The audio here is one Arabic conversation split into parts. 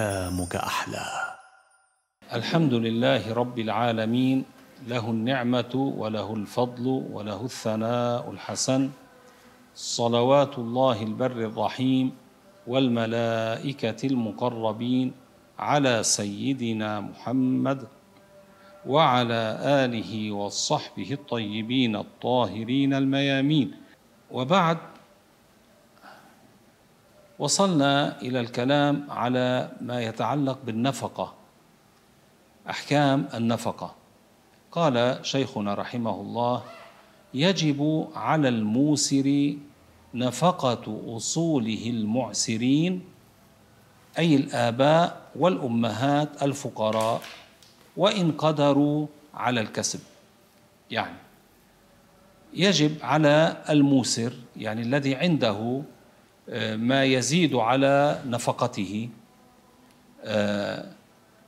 ايامك أحلى. الحمد لله رب العالمين له النعمة وله الفضل وله الثناء الحسن. صلوات الله البر الرحيم والملائكة المقربين على سيدنا محمد وعلى آله وصحبه الطيبين الطاهرين الميامين. وبعد وصلنا إلى الكلام على ما يتعلق بالنفقة أحكام النفقة. قال شيخنا رحمه الله يجب على الموسر نفقة أصوله المعسرين أي الآباء والأمهات الفقراء وإن قدروا على الكسب. يعني يجب على الموسر يعني الذي عنده ما يزيد على نفقته.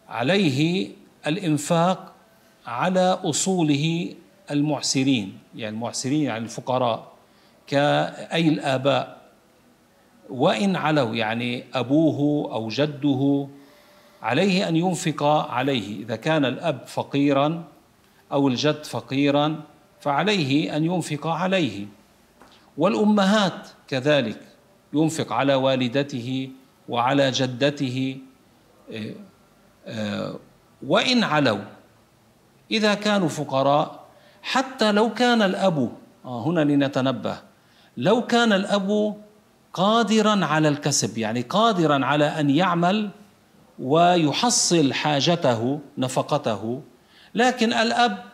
عليه الإنفاق على أصوله المعسرين يعني المعسرين يعني الفقراء كأي الآباء. وإن علوا يعني أبوه أو جده عليه أن ينفق عليه. إذا كان الأب فقيرا أو الجد فقيرا فعليه أن ينفق عليه. والأمهات كذلك. ينفق على والدته وعلى جدته وإن علوا. إذا كانوا فقراء حتى لو كان الأب آه هنا لنتنبه لو كان الأب قادرا على الكسب يعني قادرا على أن يعمل ويحصل حاجته نفقته. لكن الأب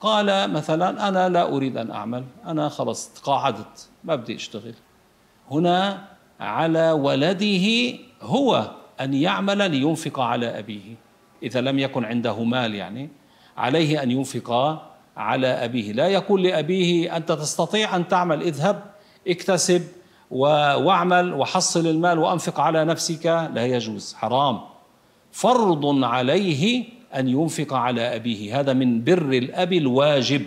قال مثلا أنا لا أريد أن أعمل أنا خلص تقاعدت ما بدي أشتغل. هنا على ولده هو أن يعمل لينفق على أبيه. إذا لم يكن عنده مال يعني عليه أن ينفق على أبيه. لا يقول لأبيه أنت تستطيع أن تعمل اذهب اكتسب واعمل وحصل المال وأنفق على نفسك. لا يجوز حرام. فرض عليه أن ينفق على أبيه. هذا من بر الأب الواجب.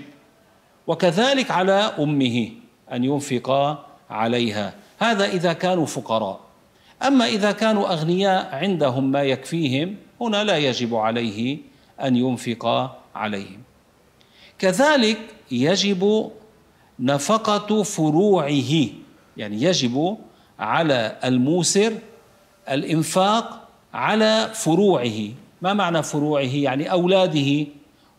وكذلك على أمه أن ينفق عليها. هذا إذا كانوا فقراء. أما إذا كانوا أغنياء عندهم ما يكفيهم هنا لا يجب عليه أن ينفق عليهم. كذلك يجب نفقة فروعه يعني يجب على الموسر الإنفاق على فروعه. ما معنى فروعه؟ يعني أولاده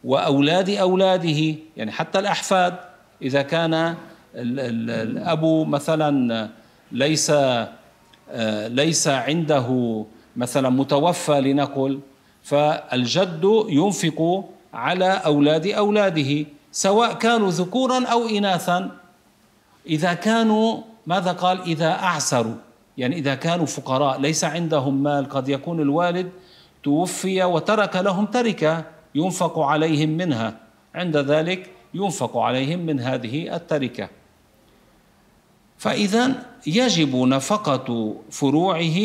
وأولاد أولاده يعني حتى الأحفاد. إذا كان الأب مثلا ليس ليس عنده مثلا متوفى لنقل فالجد ينفق على أولاد أولاده سواء كانوا ذكورا أو إناثا. إذا كانوا ماذا قال؟ إذا أعسروا. يعني إذا كانوا فقراء ليس عندهم مال قد يكون الوالد توفي وترك لهم تركة ينفق عليهم منها. عند ذلك ينفق عليهم من هذه التركة. فإذا يجب نفقة فروعه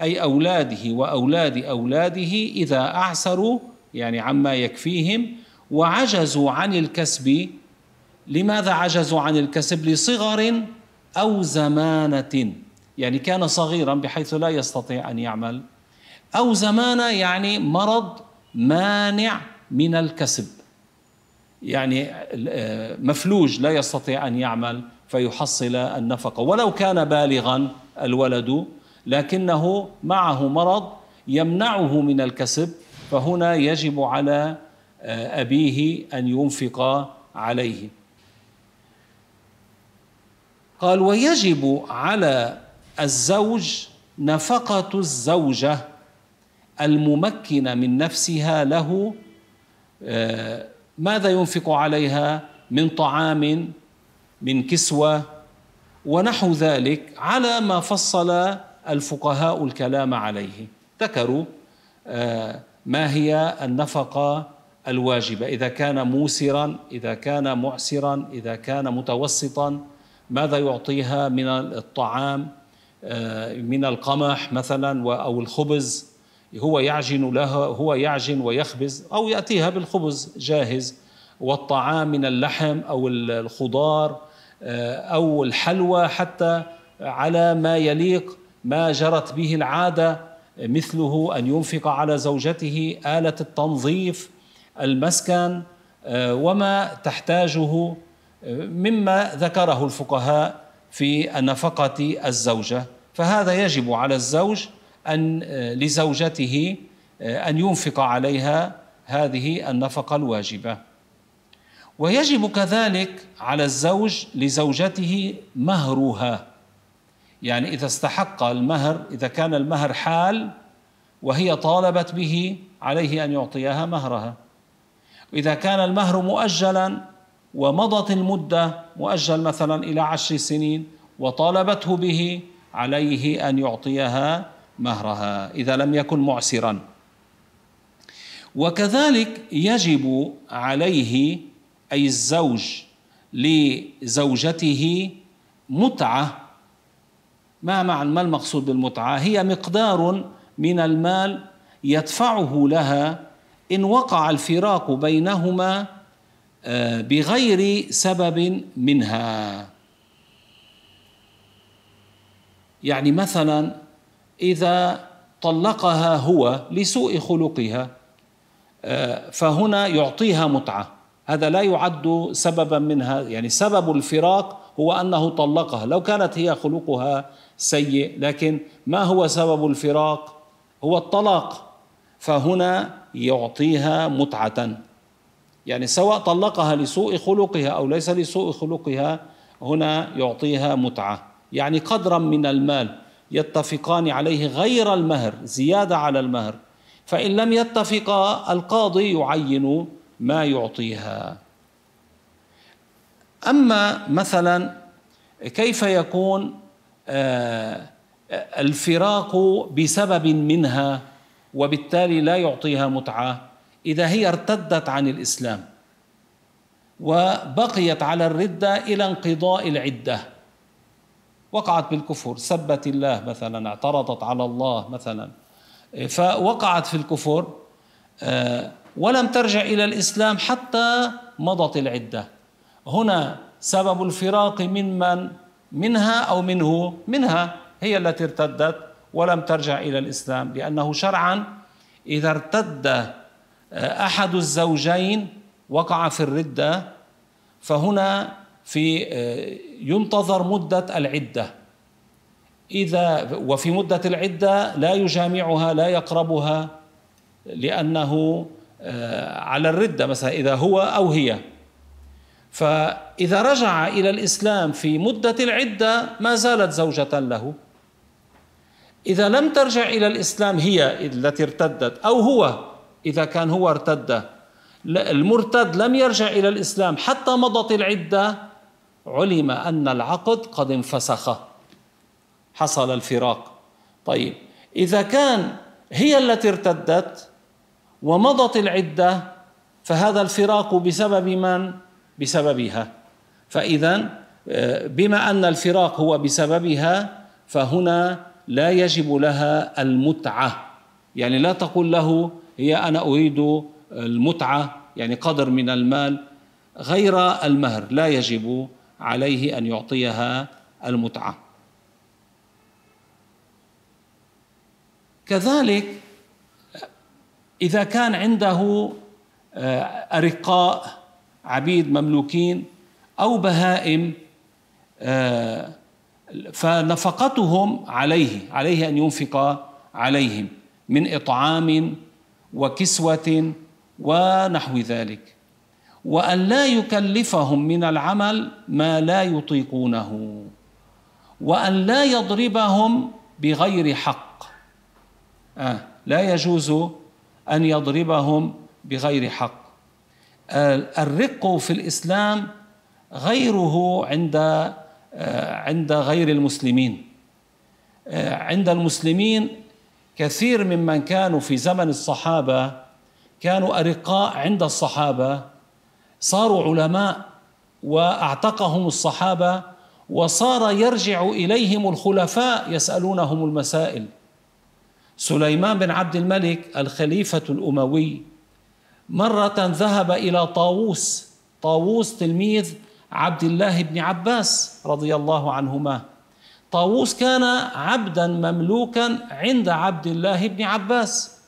أي أولاده وأولاد أولاده إذا أعسروا يعني عما يكفيهم وعجزوا عن الكسب. لماذا عجزوا عن الكسب؟ لصغر أو زمانة. يعني كان صغيرا بحيث لا يستطيع أن يعمل. أو زمانة يعني مرض مانع من الكسب. يعني مفلوج لا يستطيع أن يعمل. فيحصل النفقه ولو كان بالغا الولد لكنه معه مرض يمنعه من الكسب فهنا يجب على أبيه أن ينفق عليه. قال ويجب على الزوج نفقة الزوجة الممكنة من نفسها له ماذا ينفق عليها؟ من طعام من كسوة ونحو ذلك على ما فصل الفقهاء الكلام عليه. ذكروا ما هي النفقة الواجبة. إذا كان موسرا إذا كان معسرا إذا كان متوسطا ماذا يعطيها من الطعام من القمح مثلا أو الخبز؟ هو يعجن لها هو يعجن ويخبز أو يأتيها بالخبز جاهز. والطعام من اللحم أو الخضار أو الحلوى حتى على ما يليق ما جرت به العادة مثله أن ينفق على زوجته آلة التنظيف المسكن آه، وما تحتاجه آه، مما ذكره الفقهاء في نفقه الزوجة. فهذا يجب على الزوج أن لزوجته أن ينفق عليها هذه النفقة الواجبة. ويجب كذلك على الزوج لزوجته مهرها. يعني إذا استحق المهر إذا كان المهر حال وهي طالبت به عليه أن يعطيها مهرها. اذا كان المهر مؤجلا ومضت المدة مؤجل مثلا إلى عشر سنين وطالبته به عليه أن يعطيها مهرها. إذا لم يكن معسرا. وكذلك يجب عليه أي الزوج لزوجته متعة. ما معنى ما المقصود بالمتعة؟ هي مقدار من المال يدفعه لها إن وقع الفراق بينهما آه، بغير سبب منها. يعني مثلا إذا طلقها هو لسوء خلقها آه، فهنا يعطيها متعة. هذا لا يعد سببا منها يعني سبب الفراق هو أنه طلقها. لو كانت هي خلقها سيء لكن ما هو سبب الفراق؟ هو الطلاق. فهنا يعطيها متعة. يعني سواء طلقها لسوء خلقها أو ليس لسوء خلقها هنا يعطيها متعة. يعني قدرا من المال يتفقان عليه غير المهر زيادة على المهر. فإن لم يتفقا القاضي يعين ما يعطيها. أما مثلا كيف يكون آه، الفراق بسبب منها وبالتالي لا يعطيها متعة؟ إذا هي ارتدت عن الإسلام وبقيت على الردة إلى انقضاء العدة. وقعت بالكفر سبت الله مثلا اعترضت على الله مثلا. فوقعت في الكفر آه، ولم ترجع إلى الإسلام حتى مضت العدة. هنا سبب الفراق من من؟ منها أو منه؟ منها. هي التي ارتدت ولم ترجع إلى الإسلام لأنه شرعا إذا ارتد آه، أحد الزوجين وقع في الردة فهنا في آه، ينتظر مدة العدة. إذا وفي مدة العدة لا يجامعها لا يقربها لأنه آه، على الردة مثلا إذا هو أو هي. فإذا رجع إلى الإسلام في مدة العدة ما زالت زوجة له. إذا لم ترجع إلى الإسلام هي التي ارتدت أو هو إذا كان هو ارتد. المرتد لم يرجع إلى الإسلام حتى مضت العدة. علم أن العقد قد انفسخ. حصل الفراق. طيب إذا كان هي التي ارتدت ومضت العدة فهذا الفراق بسبب من؟ بسببها. فإذا آه، بما أن الفراق هو بسببها فهنا لا يجب لها المتعة. يعني لا تقول له هي أنا أريد المتعة يعني قدر من المال. غير المهر لا يجب عليه أن يعطيها المتعة. كذلك إذا كان عنده آه، أرقاء عبيد مملوكين أو بهائم آه، فنفقتهم عليه عليه أن ينفق عليهم من إطعام وكسوة ونحو ذلك. وأن لا يكلفهم من العمل ما لا يطيقونه. وأن لا يضربهم بغير حق. آه لا يجوز أن يضربهم بغير حق. الرق في الإسلام غيره عند عند غير المسلمين. عند المسلمين كثير ممن كانوا في زمن الصحابة كانوا أرقاء عند الصحابة صاروا علماء وأعتقهم الصحابة وصار يرجع إليهم الخلفاء يسألونهم المسائل. سليمان بن عبد الملك الخليفة الأموي. مرة ذهب إلى طاووس. طاووس تلميذ عبد الله بن عباس رضي الله عنهما. طاووس كان عبدا مملوكا عند عبد الله بن عباس.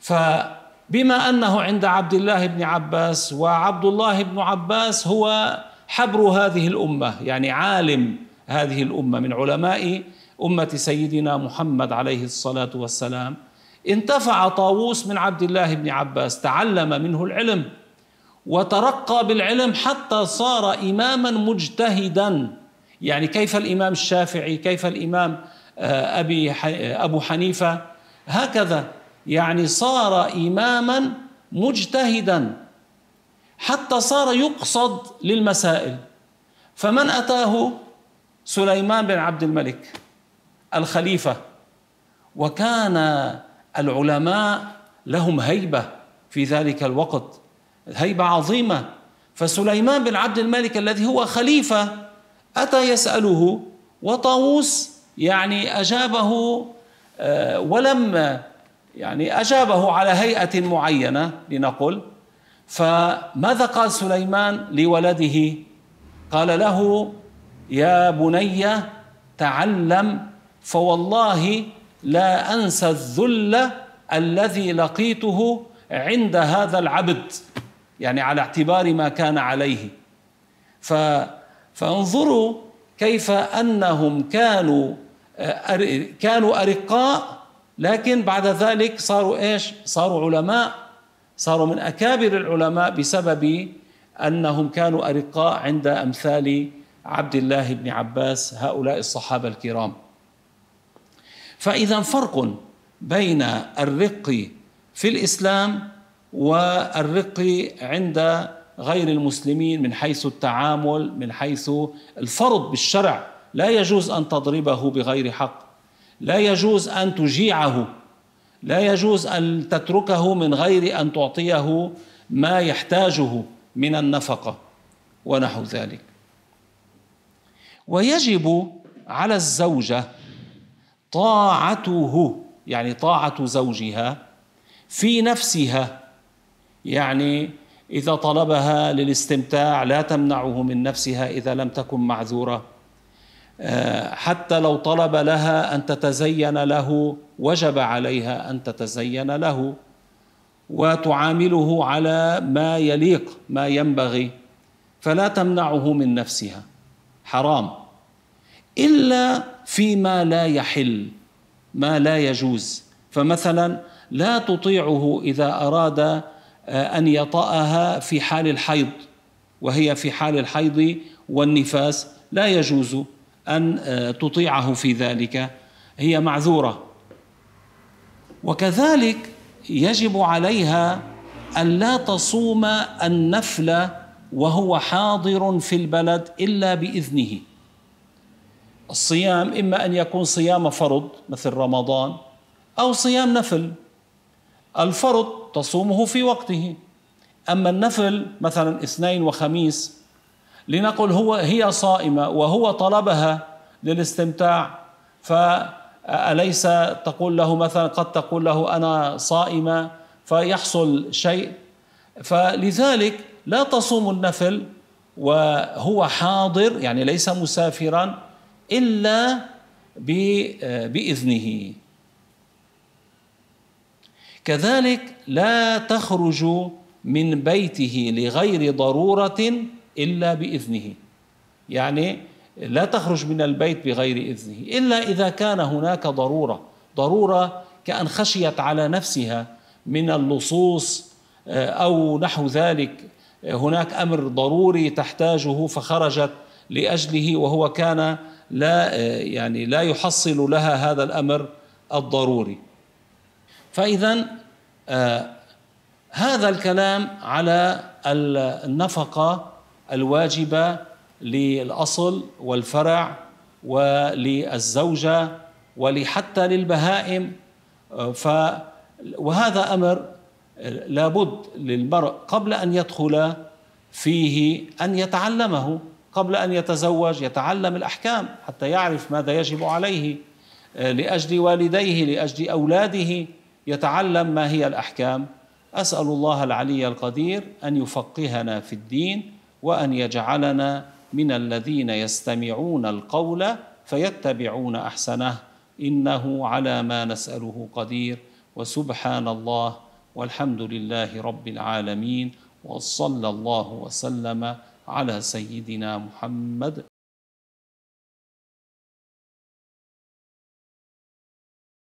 فبما أنه عند عبد الله بن عباس وعبد الله بن عباس هو حبر هذه الأمة يعني عالم هذه الأمة من علماء أمة سيدنا محمد عليه الصلاة والسلام. انتفع طاووس من عبد الله بن عباس تعلم منه العلم وترقى بالعلم حتى صار إماما مجتهدا. يعني كيف الإمام الشافعي كيف الإمام آه، أبي أبو حنيفة؟ هكذا. يعني صار اماما مجتهدا حتى صار يقصد للمسائل. فمن أتاه؟ سليمان بن عبد الملك. الخليفة. وكان العلماء لهم هيبة في ذلك الوقت هيبة عظيمة. فسليمان بن عبد الملك الذي هو خليفة أتى يسأله وطاووس يعني أجابه آه، ولم يعني أجابه على هيئة معينة لنقل. فماذا قال سليمان لولده؟ قال له يا بني تعلم فوالله لا أنسى الذل الذي لقيته عند هذا العبد يعني على اعتبار ما كان عليه ف فانظروا كيف أنهم كانوا كانوا أرقاء لكن بعد ذلك صاروا إيش؟ صاروا علماء صاروا من أكابر العلماء بسبب أنهم كانوا أرقاء عند أمثال عبد الله بن عباس هؤلاء الصحابة الكرام. فإذا فرق بين الرق في الإسلام والرق عند غير المسلمين من حيث التعامل من حيث الفرض بالشرع. لا يجوز أن تضربه بغير حق. لا يجوز أن تجيعه. لا يجوز أن تتركه من غير أن تعطيه ما يحتاجه من النفقة ونحو ذلك. ويجب على الزوجة طاعته يعني طاعة زوجها في نفسها. يعني إذا طلبها للاستمتاع لا تمنعه من نفسها إذا لم تكن معذورة. آه، حتى لو طلب لها أن تتزين له وجب عليها أن تتزين له. وتعامله على ما يليق ما ينبغي فلا تمنعه من نفسها. حرام. إلا فيما لا يحل ما لا يجوز. فمثلا لا تطيعه إذا أراد آه، أن يطأها في حال الحيض وهي في حال الحيض والنفاس لا يجوز أن آه، تطيعه في ذلك. هي معذورة. وكذلك يجب عليها أن لا تصوم النفل وهو حاضر في البلد إلا بإذنه. الصيام إما أن يكون صيام فرض مثل رمضان أو صيام نفل. الفرض تصومه في وقته. أما النفل مثلا اثنين وخميس لنقل هو هي صائمة وهو طلبها للاستمتاع فأليس تقول له مثلا قد تقول له أنا صائمة فيحصل شيء؟ فلذلك لا تصوم النفل وهو حاضر يعني ليس مسافرا إلا بإذنه. كذلك لا تخرج من بيته لغير ضرورة إلا بإذنه. يعني لا تخرج من البيت بغير إذنه. إلا إذا كان هناك ضرورة. ضرورة كأن خشيت على نفسها من اللصوص آه، أو نحو ذلك. هناك أمر ضروري تحتاجه فخرجت لأجله وهو كان لا آه، يعني لا يحصل لها هذا الأمر الضروري. فإذا آه، هذا الكلام على النفقة الواجبة للأصل والفرع وللزوجة ولحتى للبهائم. ف وهذا أمر لابد للمرء قبل أن يدخل فيه أن يتعلمه. قبل أن يتزوج يتعلم الأحكام حتى يعرف ماذا يجب عليه لأجل والديه لأجل أولاده يتعلم ما هي الأحكام. أسأل الله العلي القدير أن يفقهنا في الدين وأن يجعلنا من الذين يستمعون القول فيتبعون أحسنه. إنه على ما نسأله قدير. وسبحان الله والحمد لله رب العالمين. وصلى الله وسلم على سيدنا محمد